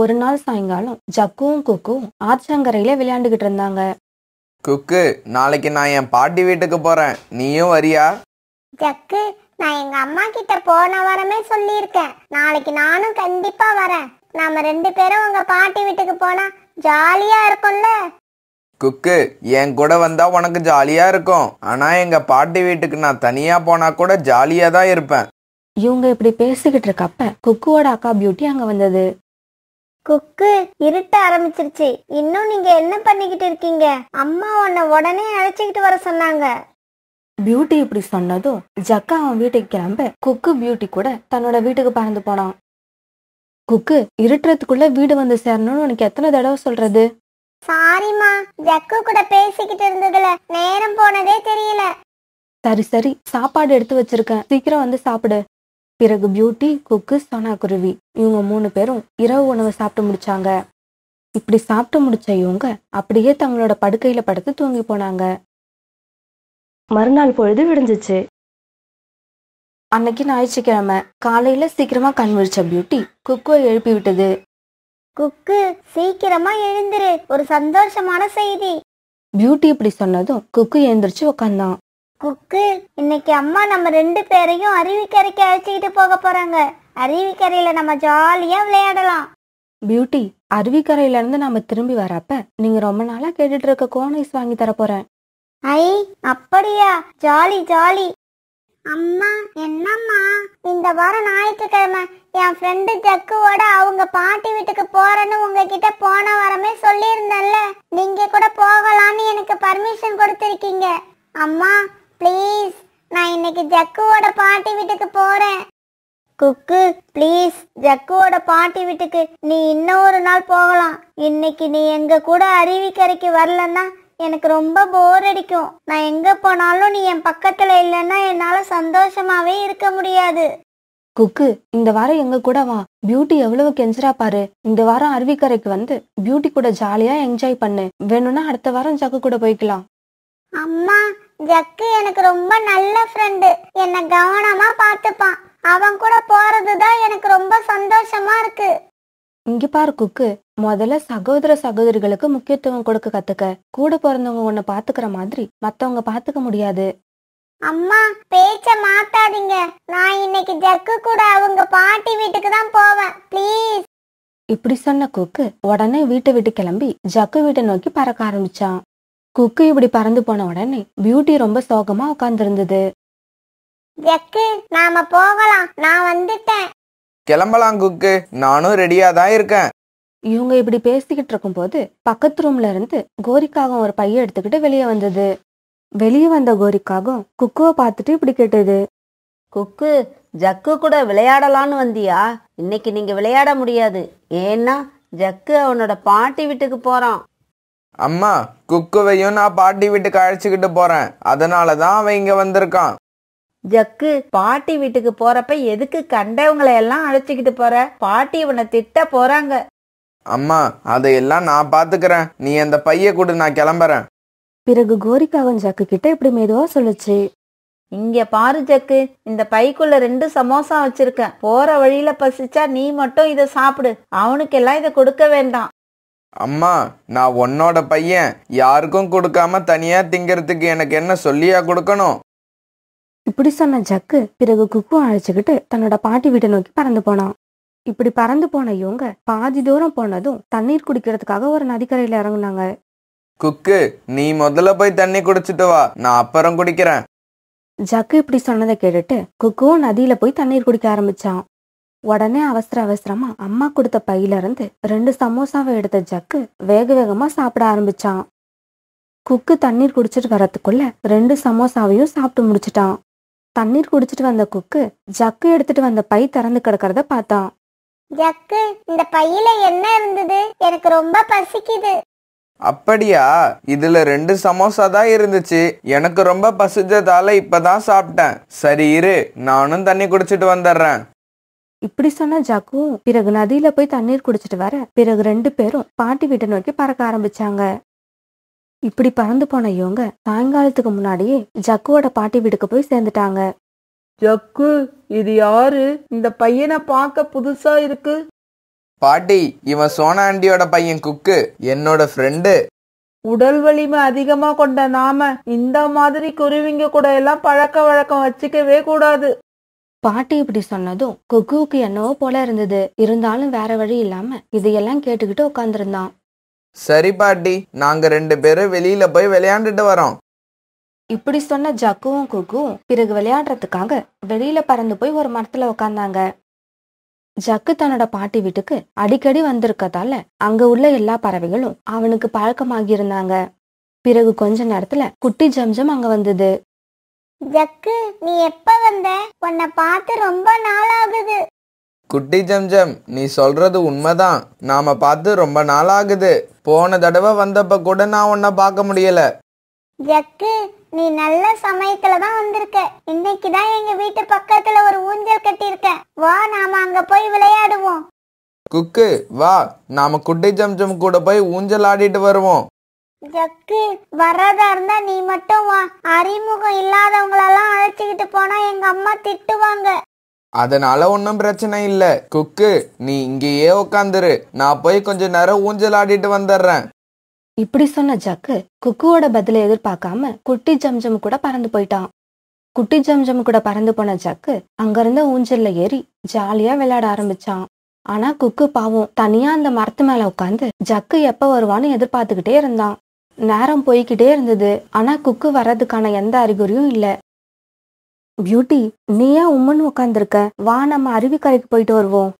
ஒரு நாள் சாயங்காலம் ஜக்குவும் குக்குவும் ஆற்றங்கரையில விளையாண்டுகிட்டு இருந்தாங்க. குக்கு நாளைக்கு நான் என் பாட்டி வீட்டுக்கு போறேன். நீயும் வரியா? ஜக்கு நான் எங்க அம்மா கிட்ட போன வாரமே சொல்லியிருக்கேன். நாளைக்கு நானும் கண்டிப்பா வரேன். நாம ரெண்டு பேரும் உங்க பாட்டி வீட்டுக்கு போனா ஜாலியா இருக்கும்ல? குக்கு என் கூட வந்தா உனக்கு ஜாலியா இருக்கும். ஆனா எங்க பாட்டி வீட்டுக்கு நான் தனியா போனா கூட ஜாலியா தான் இருப்பேன். இவங்க இப்படி பேசிக்கிட்டு இருக்கப்ப குக்குவோட அக்கா பியூட்டி அங்க வந்தது. குக்கு இருட்ட ஆரம்பிச்சிருச்சு. இன்னும் நீங்க என்ன பண்ணிக்கிட்டு இருக்கீங்க? அம்மா உன்னை உடனே அழைச்சிக்கிட்டு வர சொன்னாங்க. பியூட்டி இப்படி சொன்னதும் ஜக்கா அவன் வீட்டுக்கு கிளம்ப குக்கு பியூட்டி கூட தன்னோட வீட்டுக்கு பறந்து போனான். குக்கு இருட்டுறதுக்குள்ள வீடு வந்து சேரணும்னு உனக்கு எத்தனை தடவை சொல்றது? சாரிம்மா ஜக்கு கூட பேசிக்கிட்டு இருந்ததுல நேரம் போனதே தெரியல. சரி சரி சாப்பாடு எடுத்து வச்சிருக்கேன். சீக்கிரம் வந்து சாப்பிடு. பிறகு பியூட்டி குக்கு சோனா குருவி. இவங்க மூணு பேரும் இரவு உணவு சாப்பிட்டு முடிச்சாங்க. இப்படி சாப்பிட்டு முடிச்ச இவங்க அப்படியே தங்களோட படுக்கையில படுத்து தூங்கி போனாங்க. மறுநாள் பொழுது விடிஞ்சிச்சு. அன்னைக்கு ஞாயிற்றுக்கிழமை. காலையில சீக்கிரமா கண் விழிச்ச பியூட்டி குக்குவை எழுப்பி விட்டது. குக்கு சீக்கிரமா எழுந்திரு. ஒரு சந்தோஷமான செய்தி. பியூட்டி இப்படி சொன்னதும் குக்கு எழுந்திரிச்சு உக்காந்தான். குக்கு இன்னைக்கு அம்மா நம்ம ரெண்டு பேரையும் அருவிக்கரைக்கு அழைச்சிக்கிட்டு போக போறாங்க. அருவிக்கரையில நம்ம ஜாலியா விளையாடலாம். பியூட்டி அருவிக்கரையில இருந்து நாம திரும்பி வரப்ப நீங்க ரொம்ப நாளா கேட்டுட்டு இருக்க கோன் ஐஸ் வாங்கி தர போறேன். ஐ அப்படியா? Jolly jolly. அம்மா என்னம்மா? இந்த வாரம் ஞாயிற்றுக்கிழமை என் ஃப்ரெண்டு ஜக்குவோட அவங்க பாட்டி வீட்டுக்கு போறேன்னு உங்ககிட்ட போன வாரமே சொல்லியிருந்தேன்ல. நீங்க கூட போகலான்னு எனக்கு பர்மிஷன் கொடுத்திருக்கீங்க. அம்மா ப்ளீஸ் நான் இன்னைக்கு ஜக்குவோட பாட்டி வீட்டுக்கு போறேன். குக்கு ப்ளீஸ் ஜக்குவோட பாட்டி வீட்டுக்கு நீ இன்னொரு நாள் போகலாம். இன்னைக்கு நீ எங்க கூட அருவிக்கரைக்கு வரலன்னா எனக்கு ரொம்ப போர் அடிக்கும். நான் எங்க போனாலும் நீ என் பக்கத்துல இல்லைன்னா என்னால சந்தோஷமாவே இருக்க முடியாது. குக்கு இந்த வாரம் எங்க கூட வா. பியூட்டி எவ்வளவு கெஞ்சரா பாரு. இந்த வாரம் அருவிக்கரைக்கு வந்து பியூட்டி கூட ஜாலியா என்ஜாய் பண்ணு. வேணும்னா அடுத்த வாரம் ஜக்கு கூட போய்க்கலாம். அம்மா ஜக்கு எனக்கு ரொம்ப நல்ல ஃப்ரெண்டு என்னை கவனமா பார்த்துப்பான். அவன் கூட போறதுதான் எனக்கு ரொம்ப சந்தோஷமா இருக்கு. இங்க பாரு குக்கு. முதல்ல சகோதர சகோதரிகளுக்கு முக்கியத்துவம் கொடுக்க கத்துக்க. கூட பிறந்தவங்க உன்னை பாத்துக்கிற மாதிரி மத்தவங்க பாத்துக்க முடியாது. அம்மா பேச்ச மாத்தாதீங்க. நான் இன்னைக்கு ஜக்கு கூட அவங்க பாட்டி வீட்டுக்கு தான் போவேன். ப்ளீஸ் இப்படி சொன்ன குக்கு உடனே வீட்டை விட்டு கிளம்பி ஜக்கு வீட்டை நோக்கி பறக்க ஆரம்பிச்சான். குக்கு இப்படி பறந்து போன உடனே பியூட்டி ரொம்ப சோகமா உட்கார்ந்திருந்தது. ஜக்கு நாம போகலாம். நான் வந்துட்டேன். கிளம்பலாம் குக்கு. நானும் ரெடியா தான் இருக்கேன். இவங்க இப்படி பேசிக்கிட்டு இருக்கும்போது பக்கத்து ரூம்ல இருந்து கோரிக்காகம் ஒரு பைய எடுத்துக்கிட்டு வெளியே வந்தது. வெளியே வந்த கோரிக்காகம் குக்குவை பார்த்துட்டு இப்படி கேட்டது. குக்கு ஜக்கு கூட விளையாடலான்னு வந்தியா? இன்னைக்கு நீங்க விளையாட முடியாது. ஏன்னா ஜக்கு அவனோட பாட்டி வீட்டுக்கு போறான். அம்மா குக்குவையும் நான் பாட்டி வீட்டுக்கு அழைச்சிக்கிட்டு போறேன். அதனால தான் அவன் இங்க வந்திருக்கான். ஜக்கு பாட்டி வீட்டுக்கு போறப்ப எதுக்கு கண்டவங்களை எல்லாம் அழைச்சிக்கிட்டு போற? பாட்டி இவனை திட்ட போறாங்க. அம்மா அதையெல்லாம் நான் பாத்துக்கிறேன். நீ அந்த பைய கொடு நான் கிளம்புறேன். பிறகு கோரிக்காகம் ஜக்கு கிட்ட இப்படி மெதுவா சொல்லுச்சு. இங்க பாரு ஜக்கு இந்த பைக்குள்ள ரெண்டு சமோசா வச்சிருக்கேன். போற வழியில பசிச்சா நீ மட்டும் இதை சாப்பிடு. அவனுக்கெல்லாம் இதை கொடுக்க வேண்டாம். அம்மா நான் உன்னோட பையன். யாருக்கும் கொடுக்காம தனியா திங்கிறதுக்கு எனக்கு என்ன சொல்லியா கொடுக்கணும்? இப்படி சொன்ன ஜக்கு பிறகு குக்கு அழைச்சுக்கிட்டு தன்னோட பாட்டி வீட்டை நோக்கி பறந்து போனான். இப்படி பறந்து போன இவங்க பாதி தூரம் போனதும் தண்ணீர் குடிக்கிறதுக்காக ஒரு நதிக்கரையில இறங்குனாங்க. குக்கு நீ முதல்ல போய் தண்ணி குடிச்சிட்டு வா. நான் அப்புறம் குடிக்கிறேன். ஜக்கு இப்படி சொன்னதை கேட்டுட்டு குக்குவும் நதியில போய் தண்ணீர் குடிக்க ஆரம்பிச்சான். உடனே அவசர அவசரமா அம்மா கொடுத்த பையில இருந்து ரெண்டு சமோசாவை எடுத்த ஜக்கு வேக வேகமா சாப்பிட ஆரம்பிச்சான். குக்கு தண்ணீர் குடிச்சிட்டு வரதுக்குள்ள ரெண்டு சமோசாவையும் சாப்பிட்டு முடிச்சிட்டான். தண்ணீர் குடிச்சிட்டு வந்த குக்கு ஜக்கு எடுத்துட்டு வந்த பை திறந்து கிடக்கிறத பார்த்தான். ஜக்கு இந்த பையில என்ன இருந்தது? எனக்கு ரொம்ப பசிக்குது. அப்படியா? இதுல ரெண்டு சமோசா தான் இருந்துச்சு. எனக்கு ரொம்ப பசிச்சதால இப்பதான் சாப்பிட்டேன். சரி இரு நானும் தண்ணி குடிச்சிட்டு வந்துடுறேன். இப்படி சொன்ன ஜக்குவும் பிறகு நதியில போய் தண்ணீர் குடிச்சிட்டு வர பிறகு ரெண்டு பேரும் பாட்டி வீட்டை நோக்கி பறக்க ஆரம்பிச்சாங்க. இப்படி பறந்து போன இவங்க சாயங்காலத்துக்கு முன்னாடியே ஜக்குவோட பாட்டி வீட்டுக்கு போய் சேர்ந்துட்டாங்க. ஜக்கு இது யாரு? இந்த பையனை பார்க்க புதுசா இருக்கு. பாட்டி இவன் சோனா ஆண்டியோட பையன் குக்கு என்னோட ஃப்ரெண்டு உடல் வலிமை அதிகமா கொண்ட நாம இந்த மாதிரி குருவிங்க கூட எல்லாம் பழக்க வழக்கம் வச்சுக்கவே கூடாது. பாட்டி இப்படி சொன்னதும் குக்குவுக்கு என்னவோ போல இருந்தது. இருந்தாலும் வேற வழி இல்லாம இதையெல்லாம் கேட்டுக்கிட்டு உட்காந்துருந்தான் சரி பாட்டி நாங்க ரெண்டு பேரும் வெளியில போய் விளையாண்டுட்டு வரோம். இப்படி சொன்ன ஜக்குவும் குக்குவும் பிறகு விளையாடுறதுக்காக வெளியில பறந்து போய் ஒரு மரத்துல உட்கார்ந்தாங்க ஜக்கு தன்னோட பாட்டி வீட்டுக்கு அடிக்கடி வந்திருக்கதால அங்க உள்ள எல்லா பறவைகளும் அவனுக்கு பழக்கமாகி இருந்தாங்க. பிறகு கொஞ்ச நேரத்துல குட்டி ஜம்ஜம் அங்க வந்தது. ஜக்கு நீ எப்ப வந்த? உன்னை பார்த்து ரொம்ப நாள் ஆகுது குட்டி ஜம்ஜம் நீ சொல்றது உண்மைதான். நாம பார்த்து ரொம்ப நாள் ஆகுது போன தடவை வந்தப்ப கூட நான் உன்னை பார்க்க முடியல. ஜக்கு நீ நல்ல சமயத்துல தான் வந்திருக்க. இன்னைக்கு தான் எங்க வீட்டு பக்கத்துல ஒரு ஊஞ்சல் கட்டியிருக்க. வா நாம அங்க போய் விளையாடுவோம். குக்கு வா. நாம குட்டி ஜம்ஜம் கூட போய் ஊஞ்சல் ஆடிட்டு வருவோம். ஜக்கு வர்றதா இருந்தா நீ மட்டும் வா. அறிமுகம் இல்லாதவங்களெல்லாம் அழைச்சிக்கிட்டு போனா எங்க அம்மா திட்டுவாங்க. அதனால ஒன்றும் பிரச்சனை இல்ல. குக்கு நீ இங்கேயே உட்காந்துரு நான் போய் கொஞ்ச நேரம் ஊஞ்சல் ஆடிட்டு வந்துடுறேன் இப்படி சொன்ன ஜக்கு குக்குவோட பதிலை எதிர்பார்க்காம குட்டி ஜம்ஜம் கூட பறந்து போயிட்டான். குட்டி ஜம்ஜம் கூட பறந்து போன ஜக்கு அங்கிருந்த ஊஞ்சல்ல ஏறி ஜாலியா விளையாட ஆரம்பிச்சான். ஆனா குக்கு பாவம் தனியா அந்த மரத்து மேல உட்காந்து ஜக்கு எப்ப வருவான்னு எதிர்பார்த்துக்கிட்டே இருந்தான். நேரம் போய்கிட்டே இருந்தது. ஆனா குக்கு வர்றதுக்கான எந்த அறிகுறியும் இல்ல. பியூட்டி நீ ஏன் உம்மன்னு உட்காந்துருக்க வா நம்ம அருவிக்கரைக்கு போயிட்டு வருவோம்.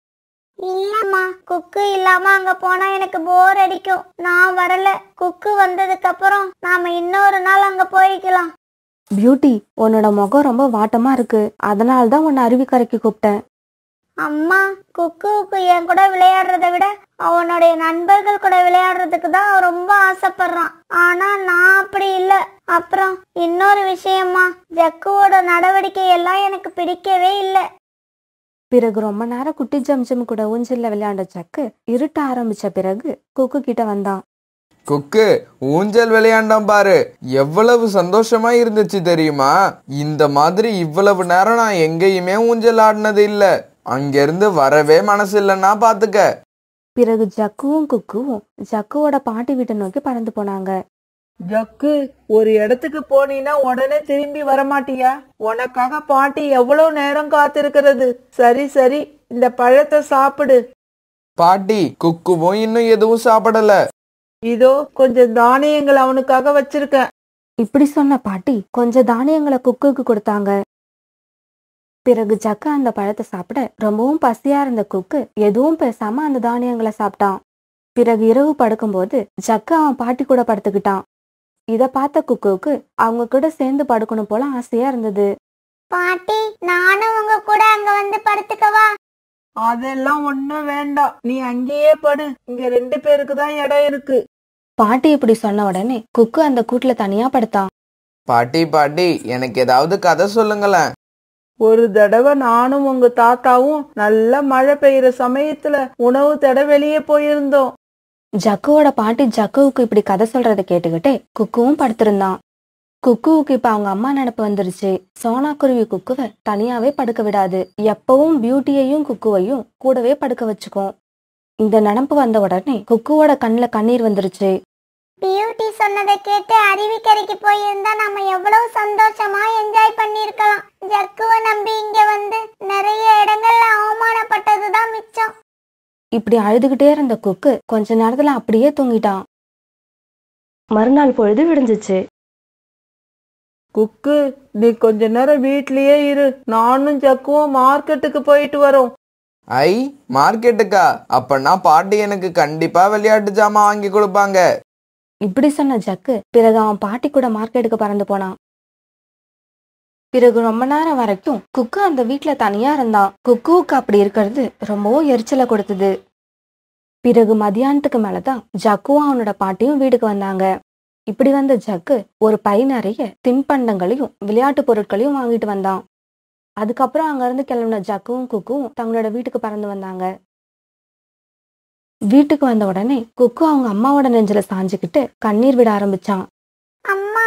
இல்லம்மா குக்கு இல்லாம அங்க போனா எனக்கு போர் அடிக்கும். நான் வரல. குக்கு வந்ததுக்கு அப்புறம் நாம இன்னொரு நாள் அங்க போய்க்கலாம். பியூட்டி உன்னோட முகம் ரொம்ப வாட்டமா இருக்கு. அதனால தான் உன்னை அருவிக்கரைக்கு கூப்பிட்டேன். அம்மா குக்குவுக்கு என் கூட விளையாடுறதை விட அவனுடைய நண்பர்கள் கூட விளையாடுறதுக்கு தான் ரொம்ப ஆசைப்படுறான். ஆனா நான் அப்படி இல்ல. அப்புறம் இன்னொரு விஷயமா ஜக்குவோட நடவடிக்கை எல்லாம் எனக்கு பிடிக்கவே இல்லை. பிறகு ரொம்ப நேரம் குட்டி ஜம்ஜம் கூட ஊஞ்சல்ல விளையாண்ட சக்கு இருட்ட ஆரம்பிச்ச பிறகு குக்கு கிட்ட வந்தான். குக்கு ஊஞ்சல் விளையாண்டோம் பாரு. எவ்வளவு சந்தோஷமா இருந்துச்சு தெரியுமா? இந்த மாதிரி இவ்வளவு நேரம் நான் எங்கேயுமே ஊஞ்சல் ஆடினது இல்ல. அங்கிருந்து வரவே மனசு இல்லைன்னா பாத்துக்க. பிறகு ஜக்குவும் குக்குவும் ஜக்குவோட பாட்டி வீட்டை நோக்கி பறந்து போனாங்க. ஜக்கு ஒரு இடத்துக்கு போனீன்னா உடனே திரும்பி வரமாட்டியா? உனக்காக பாட்டி எவ்வளவு நேரம் காத்திருக்கிறது? சரி சரி இந்த பழத்தை சாப்பிடு. பாட்டி குக்குவும் இன்னும் எதுவும் சாப்பிடல. இதோ கொஞ்சம் தானியங்கள் அவனுக்காக வச்சிருக்கேன். இப்படி சொன்ன பாட்டி கொஞ்சம் தானியங்களை குக்குக்கு கொடுத்தாங்க. பிறகு ஜக்கு அந்த பழத்தை சாப்பிட ரொம்பவும் பசியா இருந்த குக்கு எதுவும் பேசாம அந்த தானியங்களை சாப்பிட்டான். பிறகு இரவு படுக்கும்போது ஜக்கு அவன் பாட்டி கூட படுத்துக்கிட்டான். இத பார்த்த குக்குவுக்கு அவங்க கூட சேர்ந்து படுக்கணும் போல ஆசையா இருந்தது. பாட்டி நானும் உங்க கூட அங்க வந்து படுத்துக்கவா? அதெல்லாம் ஒண்ணும் வேண்டாம். நீ அங்கேயே படு. இங்க ரெண்டு பேருக்கு தான் இடம் இருக்கு. பாட்டி இப்படி சொன்ன உடனே குக்கு அந்த கூட்டுல தனியா படுத்தான். பாட்டி பாட்டி எனக்கு ஏதாவது கதை சொல்லுங்களேன். ஒரு தடவை நானும் உங்க தாத்தாவும் நல்ல மழை பெய்யற சமயத்துல உணவு தட வெளியே போயிருந்தோம். ஜக்குவோட பாட்டி ஜக்குவுக்கு இப்படி கதை சொல்றத கேட்டுக்கிட்டே குக்குவும் படுத்திருந்தான். குக்குவுக்கு இப்ப அவங்க அம்மா நினப்பு வந்துருச்சு. சோனா குருவி குக்குவை தனியாவே படுக்க விடாது. எப்பவும் பியூட்டியையும் குக்குவையும் கூடவே படுக்க வச்சுக்கும். இந்த நினப்பு வந்த உடனே குக்குவோட கண்ணுல கண்ணீர் வந்துருச்சு. பியூட்டி சொன்னதை கேட்டு அருவிக்கரைக்கு போயிருந்தா நம்ம எவ்வளவு சந்தோஷமா என்ஜாய் பண்ணிருக்கலாம் ஜக்குவை நம்பி இங்க வந்து நிறைய இடங்கள்ல அவமானப்பட்டதுதான் மிச்சம். இப்படி அழுதுகிட்டே இருந்த குக்கு கொஞ்ச நேரத்துல அப்படியே தூங்கிட்டான். மறுநாள் பொழுது விடிஞ்சிச்சு. குக்கு நீ கொஞ்ச நேரம் வீட்லயே இரு. நானும் ஜக்குவும் மார்க்கெட்டுக்கு போயிட்டு வரோம். ஐ மார்க்கெட்டுக்கா? அப்பனா பாட்டி எனக்கு கண்டிப்பா விளையாட்டு ஜாமான் வாங்கி கொடுப்பாங்க. இப்படி சொன்ன ஜக்கு பிறகு அவன் பாட்டி கூட மார்க்கெட்டுக்கு பறந்து போனான். பிறகு ரொம்ப நேரம் வரைக்கும் குக்கு அந்த வீட்டுல தனியா இருந்தான். குக்குவுக்கு அப்படி இருக்கிறது ரொம்பவும் எரிச்சலை கொடுத்தது. பிறகு மதியானத்துக்கு மேலதான் ஜக்குவும் அவனோட பாட்டியும் வீட்டுக்கு வந்தாங்க. இப்படி வந்த ஜக்கு ஒரு பை நிறைய தின்பண்டங்களையும் விளையாட்டு பொருட்களையும் வாங்கிட்டு வந்தான். அதுக்கப்புறம் அங்கிருந்து கிளம்பின ஜக்குவும் குக்கும் தங்களோட வீட்டுக்கு பறந்து வந்தாங்க. வீட்டுக்கு வந்த உடனே குக்கு அவங்க அம்மாவோட நெஞ்சில சாஞ்சுக்கிட்டு கண்ணீர் விட ஆரம்பிச்சான். அம்மா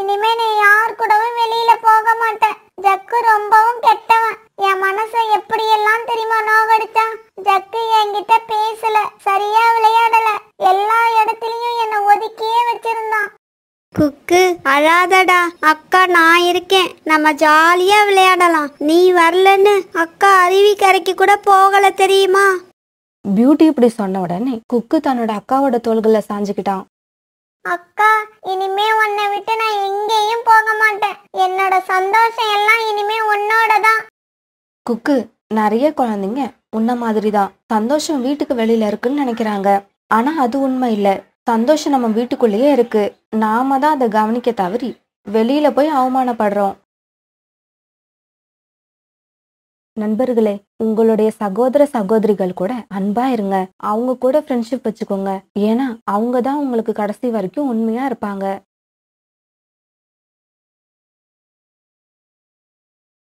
இனிமே நான் யார் கூடவும் வெளியில போக மாட்டேன். ஜக்கு ரொம்பவும் கெட்டவன். என் மனசை எப்படியெல்லாம் தெரியுமா நோகடிச்சான்? ஜக்கு என்கிட்ட பேசல சரியா விளையாடல. எல்லா இடத்துலயும் என்னை ஒதுக்கியே வச்சிருந்தான். குக்கு அழாதடா. அக்கா நான் இருக்கேன். நம்ம ஜாலியா விளையாடலாம். நீ வரலன்னு அக்கா அருவிக்கரைக்கு கூட போகல தெரியுமா? பியூட்டி இப்படி சொன்ன உடனே குக்கு தன்னோட அக்காவோட தோள்கள்ல சாஞ்சுக்கிட்டான். அக்கா இனிமே உன்னை விட்டு நான் எங்கேயும் போக மாட்டேன். என்னோட சந்தோஷம் எல்லாம் இனிமே உன்னோட தான் குக்கு நிறைய குழந்தைங்க உன்ன மாதிரி தான் சந்தோஷம் வீட்டுக்கு வெளியில இருக்குன்னு நினைக்கிறாங்க. ஆனா அது உண்மை இல்ல. சந்தோஷம் நம்ம வீட்டுக்குள்ளேயே இருக்கு. நாம தான் அதை கவனிக்க தவறி வெளியில போய் அவமானப்படுறோம். நண்பர்களே உங்களுடைய சகோதர சகோதரிகள் கூட அன்பா இருங்க. அவங்க கூட ஃப்ரெண்ட்ஷிப் வச்சுக்கோங்க. ஏன்னா அவங்க தான் உங்களுக்கு கடைசி வரைக்கும் உண்மையா இருப்பாங்க.